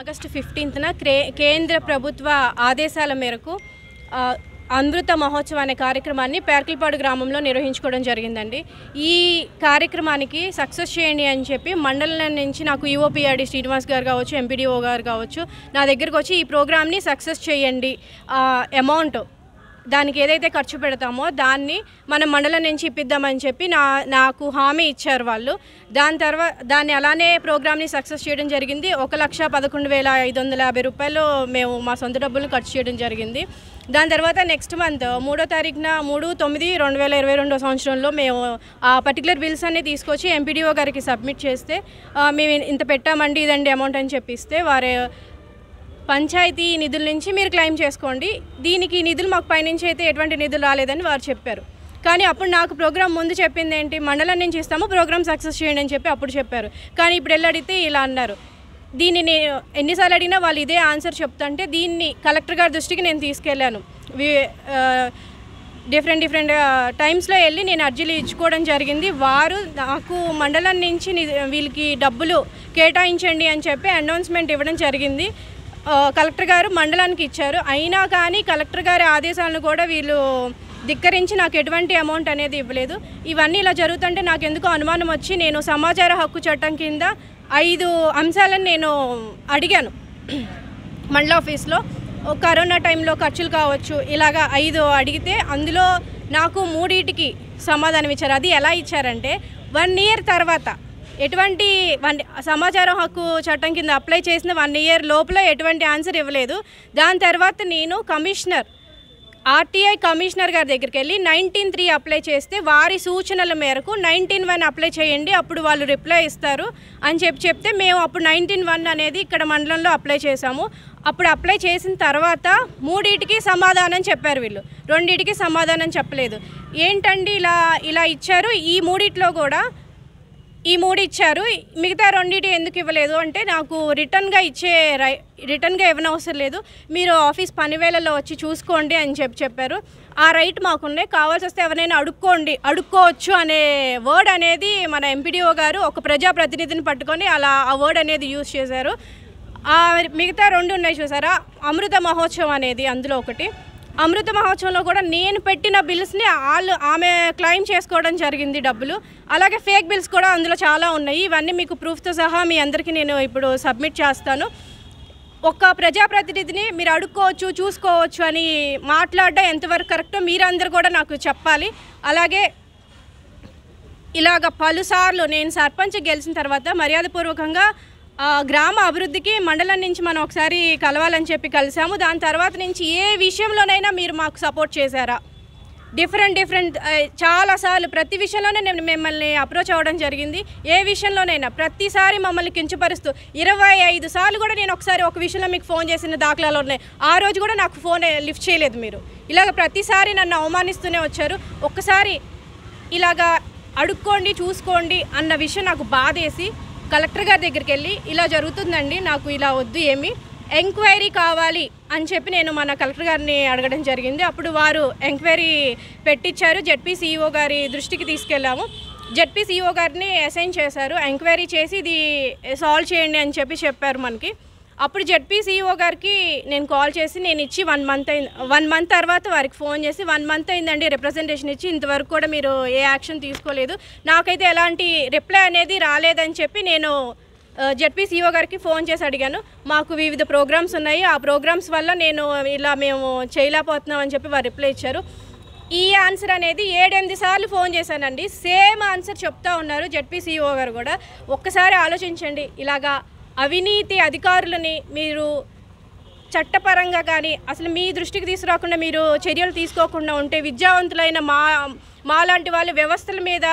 August ఫిఫ్టీన్త్న క్రే కేంద్ర ప్రభుత్వ ఆదేశాల మేరకు అమృత మహోత్సవ అనే కార్యక్రమాన్ని పేర్కిల్పాడు గ్రామంలో నిర్వహించుకోవడం జరిగిందండి. ఈ కార్యక్రమానికి సక్సెస్ చేయండి అని చెప్పి మండలం నుంచి నాకు ఈఓపిఆర్డి శ్రీనివాస్ గారు కావచ్చు ఎంపీడీఓ గారు కావచ్చు నా దగ్గరకు వచ్చి ఈ ప్రోగ్రామ్ని సక్సెస్ చేయండి. అమౌంట్ దానికి ఏదైతే ఖర్చు పెడతామో దాన్ని మన మండలం నుంచి ఇప్పిద్దామని చెప్పి నా నాకు హామీ ఇచ్చారు వాళ్ళు. దాని తర్వాత దాన్ని అలానే ప్రోగ్రామ్ని సక్సెస్ చేయడం జరిగింది. ఒక లక్ష పదకొండు వేల ఐదు వందల యాభై రూపాయలు మేము మా సొంత డబ్బులు ఖర్చు చేయడం జరిగింది. దాని తర్వాత నెక్స్ట్ మంత్ మూడో తారీఖున మూడు తొమ్మిది రెండు వేల ఇరవై రెండో సంవత్సరంలో మేము ఆ పర్టికులర్ బిల్స్ అన్ని తీసుకొచ్చి ఎంపీడీఓ గారికి సబ్మిట్ చేస్తే మేము ఇంత పెట్టామండి ఇదండి అమౌంట్ అని చెప్పిస్తే వారు పంచాయతీ నిధుల నుంచి మీరు క్లెయిమ్ చేసుకోండి. దీనికి నిధులు మాకు పైనుంచి అయితే ఎటువంటి నిధులు రాలేదని వారు చెప్పారు. కానీ అప్పుడు నాకు ప్రోగ్రామ్ ముందు చెప్పింది ఏంటి? మండలం నుంచి ఇస్తాము ప్రోగ్రామ్ సక్సెస్ చేయండి అని చెప్పి అప్పుడు చెప్పారు. కానీ ఇప్పుడు వెళ్ళి అడిగితే ఇలా అన్నారు. దీన్ని నేను ఎన్నిసార్లు అడిగినా వాళ్ళు ఇదే ఆన్సర్ చెప్తుంటే దీన్ని కలెక్టర్ గారి దృష్టికి నేను తీసుకెళ్ళాను. డిఫరెంట్ డిఫరెంట్ టైమ్స్లో వెళ్ళి నేను అర్జీలు ఇచ్చుకోవడం జరిగింది. వారు నాకు మండలం నుంచి ని- వీళ్ళకి డబ్బులు కేటాయించండి అని చెప్పి అనౌన్స్మెంట్ ఇవ్వడం జరిగింది. కలెక్టర్ గారు మండలానికి ఇచ్చారు. అయినా కానీ కలెక్టర్ గారి ఆదేశాలను కూడా వీళ్ళు ధిక్కరించి నాకు ఎటువంటి అమౌంట్ అనేది ఇవ్వలేదు. ఇవన్నీ ఇలా జరుగుతుంటే నాకు ఎందుకో అనుమానం వచ్చి నేను సమాచార హక్కు చట్టం కింద ఐదు అంశాలను నేను అడిగాను. మండల ఆఫీస్లో కరోనా టైంలో ఖర్చులు కావచ్చు ఇలాగా ఐదు అడిగితే అందులో నాకు మూడింటికి సమాధానం ఇచ్చారు. అది ఎలా ఇచ్చారంటే వన్ ఇయర్ తర్వాత ఎటువంటి వన్ సమాచారం హక్కు చట్టం కింద అప్లై చేసిన వన్ ఇయర్ లోపల ఎటువంటి ఆన్సర్ ఇవ్వలేదు. దాని తర్వాత నేను కమిషనర్ ఆర్టీఐ కమిషనర్ గారి దగ్గరికి వెళ్ళి నైన్టీన్ త్రీ అప్లై చేస్తే వారి సూచనల మేరకు నైన్టీన్ వన్ అప్లై చేయండి అప్పుడు వాళ్ళు రిప్లై ఇస్తారు అని చెప్పి చెప్తే మేము అప్పుడు నైన్టీన్ వన్ అనేది ఇక్కడ మండలంలో అప్లై చేసాము అప్పుడు అప్లై చేసిన తర్వాత మూడింటికి సమాధానం చెప్పారు వీళ్ళు. రెండింటికి సమాధానం చెప్పలేదు. ఏంటండి ఇలా ఇలా ఇచ్చారు? ఈ మూడిట్లో కూడా ఈ మూడు ఇచ్చారు. మిగతా రెండింటి ఎందుకు ఇవ్వలేదు? అంటే నాకు రిటర్న్గా ఇచ్చే రై రిటర్న్గా ఇవ్వనవసరం లేదు. మీరు ఆఫీస్ పనివేళలో వచ్చి చూసుకోండి అని చెప్పి చెప్పారు. ఆ రైట్ మాకున్నాయి. కావాల్సి వస్తే ఎవరైనా అడుక్కోండి. అడుక్కోవచ్చు అనే వర్డ్ అనేది మన ఎంపీడీఓ గారు ఒక ప్రజాప్రతినిధిని పట్టుకొని అలా ఆ వర్డ్ అనేది యూజ్ చేశారు. ఆ మిగతా రెండు ఉన్నాయి చూసారా? అమృత మహోత్సవం అనేది అందులో ఒకటి. అమృత మహోత్సవంలో కూడా నేను పెట్టిన బిల్స్ని వాళ్ళు ఆమె క్లెయిమ్ చేసుకోవడం జరిగింది డబ్బులు. అలాగే ఫేక్ బిల్స్ కూడా అందులో చాలా ఉన్నాయి. ఇవన్నీ మీకు ప్రూఫ్తో సహా మీ అందరికీ నేను ఇప్పుడు సబ్మిట్ చేస్తాను. ఒక్క ప్రజాప్రతినిధిని మీరు అడుక్కోవచ్చు చూసుకోవచ్చు అని మాట్లాడడం ఎంతవరకు కరెక్టో మీరందరూ కూడా నాకు చెప్పాలి. అలాగే ఇలాగ పలుసార్లు నేను సర్పంచ్ గెలిచిన తర్వాత మర్యాదపూర్వకంగా గ్రామ అభివృద్ధికి మండలం నుంచి మనం ఒకసారి కలవాలని చెప్పి కలిసాము. దాని తర్వాత నుంచి ఏ విషయంలోనైనా మీరు మాకు సపోర్ట్ చేశారా? డిఫరెంట్ డిఫరెంట్ చాలాసార్లు ప్రతి విషయంలోనే నేను మిమ్మల్ని అప్రోచ్ అవ్వడం జరిగింది. ఏ విషయంలోనైనా ప్రతిసారి మమ్మల్ని కించపరుస్తూ ఇరవై ఐదు సార్లు కూడా నేను ఒకసారి ఒక విషయంలో మీకు ఫోన్ చేసిన దాఖలాలు ఉన్నాయి. ఆ రోజు కూడా నాకు ఫోన్ లిఫ్ట్ చేయలేదు మీరు. ఇలాగ ప్రతిసారి నన్ను అవమానిస్తూనే వచ్చారు. ఒక్కసారి ఇలాగా అడుక్కోండి చూసుకోండి అన్న విషయం నాకు బాధేసి కలెక్టర్ గారి దగ్గరికి వెళ్ళి ఇలా జరుగుతుందండి నాకు ఇలా వద్దు ఏమి ఎంక్వైరీ కావాలి అని చెప్పి నేను మన కలెక్టర్ గారిని అడగడం జరిగింది. అప్పుడు వారు ఎంక్వైరీ పెట్టించారు జెడ్పీ సీఈఓ గారి దృష్టికి తీసుకెళ్ళాము. జెడ్పీ సీఈఓ గారిని అసైన్ చేశారు. ఎంక్వైరీ చేసి ఇది సాల్వ్ చేయండి అని చెప్పి చెప్పారు మనకి. అప్పుడు జెడ్పీ సీఈఓ గారికి నేను కాల్ చేసి నేను ఇచ్చి వన్ మంత్ అయింది వన్ మంత్ తర్వాత వారికి ఫోన్ చేసి వన్ మంత్ అయిందండి రిప్రజెంటేషన్ ఇచ్చి ఇంతవరకు కూడా మీరు ఏ యాక్షన్ తీసుకోలేదు. నాకైతే ఎలాంటి రిప్లై అనేది రాలేదని చెప్పి నేను జెడ్పీ సీఓ గారికి ఫోన్ చేసి అడిగాను. మాకు వివిధ ప్రోగ్రామ్స్ ఉన్నాయి. ఆ ప్రోగ్రామ్స్ వల్ల నేను ఇలా మేము చేయలేకపోతున్నాం అని చెప్పి వారు రిప్లై ఇచ్చారు. ఈ ఆన్సర్ అనేది ఏడెనిమిది సార్లు ఫోన్ చేశానండి. సేమ్ ఆన్సర్ చెప్తా ఉన్నారు జెడ్పీ సీఓ గారు కూడా. ఒక్కసారి ఆలోచించండి. ఇలాగా అవినీతి అధికారులని మీరు చట్టపరంగా కానీ అసలు మీ దృష్టికి తీసుకురాకుండా మీరు చర్యలు తీసుకోకుండా ఉంటే విద్యావంతులైన మా మాలాంటి వాళ్ళు వ్యవస్థల మీద